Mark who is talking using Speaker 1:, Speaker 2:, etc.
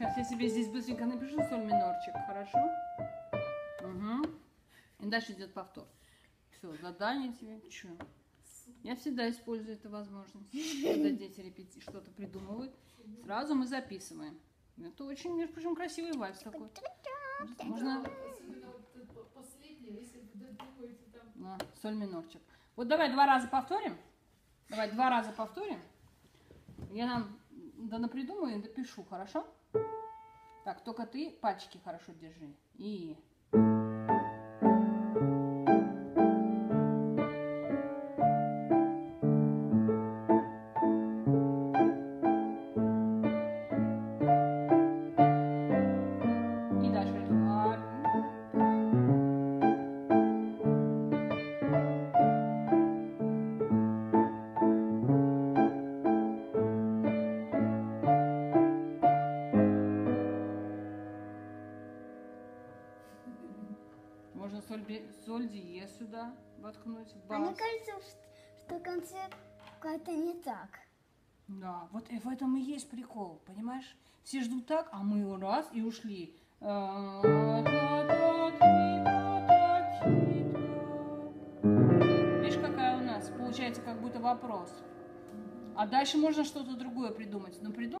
Speaker 1: Сейчас я себе здесь быстренько напишу соль минорчик, хорошо? Угу. И дальше идет повтор. Все, задание тебе. Че? Я всегда использую эту возможность. Когда дети репети что-то придумывают, сразу мы записываем. Это очень, между прочим, красивый вальс такой. Можно на соль минорчик. Вот давай два раза повторим. Давай два раза повторим. Я нам да напридумаю и допишу, хорошо? Так, только ты пальчики хорошо держи. И... Можно соль, соль диез сюда воткнуть в
Speaker 2: А мне кажется, что, что в конце как-то не так.
Speaker 1: Да, вот и в этом и есть прикол, понимаешь? Все ждут так, а мы раз и ушли. Видишь, какая у нас? Получается, как будто вопрос. А дальше можно что-то другое придумать. Ну, придумай.